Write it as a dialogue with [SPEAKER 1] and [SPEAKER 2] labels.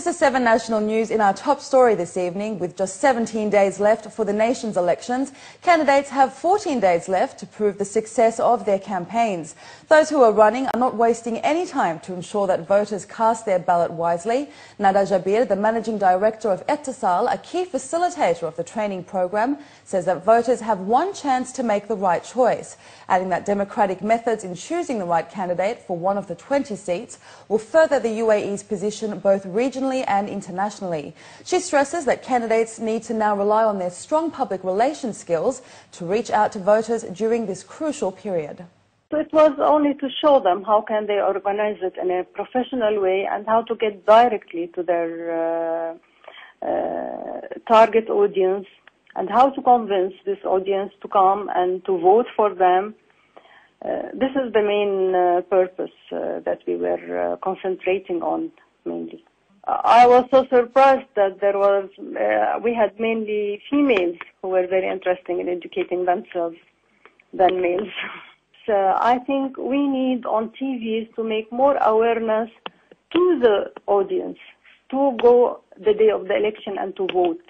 [SPEAKER 1] to 7 National News in our top story this evening. With just 17 days left for the nation's elections, candidates have 14 days left to prove the success of their campaigns. Those who are running are not wasting any time to ensure that voters cast their ballot wisely. Nada Jaber, the managing director of Etisal, a key facilitator of the training program, says that voters have one chance to make the right choice, adding that democratic methods in choosing the right candidate for one of the 20 seats will further the UAE's position both regionally and internationally. She stresses that candidates need to now rely on their strong public relations skills to reach out to voters during this crucial period.
[SPEAKER 2] So it was only to show them how can they organize it in a professional way and how to get directly to their uh, uh, target audience and how to convince this audience to come and to vote for them. Uh, this is the main uh, purpose uh, that we were uh, concentrating on. I was so surprised that there was, uh, we had mainly females who were very interested in educating themselves than males. So I think we need on TVs to make more awareness to the audience to go the day of the election and to vote.